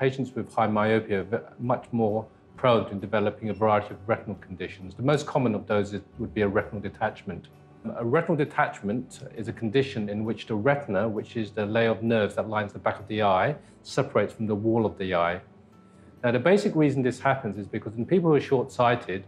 patients with high myopia are much more prone to developing a variety of retinal conditions. The most common of those is, would be a retinal detachment. A retinal detachment is a condition in which the retina, which is the layer of nerves that lines the back of the eye, separates from the wall of the eye. Now, the basic reason this happens is because in people who are short-sighted,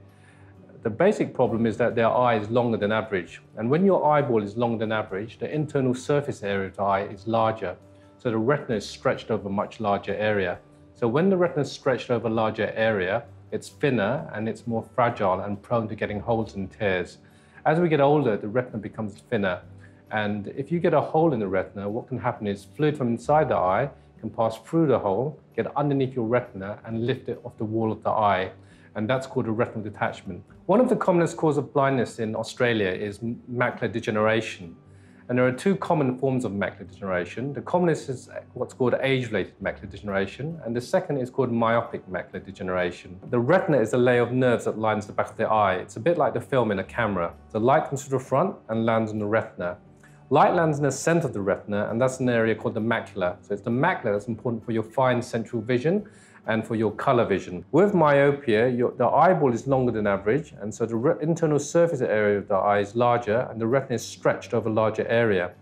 the basic problem is that their eye is longer than average. And when your eyeball is longer than average, the internal surface area of the eye is larger. So the retina is stretched over a much larger area. So when the retina is stretched over a larger area, it's thinner and it's more fragile and prone to getting holes and tears. As we get older, the retina becomes thinner. And if you get a hole in the retina, what can happen is fluid from inside the eye can pass through the hole, get underneath your retina, and lift it off the wall of the eye. And that's called a retinal detachment. One of the commonest causes of blindness in Australia is macular degeneration. And there are two common forms of macular degeneration. The commonest is what's called age-related macular degeneration, and the second is called myopic macular degeneration. The retina is a layer of nerves that lines the back of the eye. It's a bit like the film in a camera. The light comes to the front and lands on the retina. Light lands in the center of the retina, and that's an area called the macula. So it's the macula that's important for your fine central vision, and for your color vision. With myopia, your, the eyeball is longer than average, and so the internal surface area of the eye is larger, and the retina is stretched over a larger area,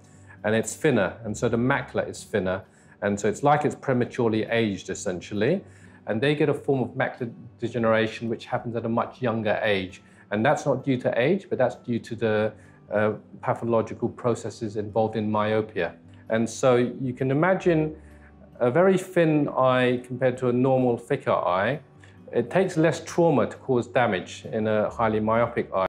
and it's thinner, and so the macula is thinner, and so it's like it's prematurely aged, essentially, and they get a form of macular degeneration which happens at a much younger age, and that's not due to age, but that's due to the uh, pathological processes involved in myopia. And so you can imagine a very thin eye compared to a normal thicker eye, it takes less trauma to cause damage in a highly myopic eye.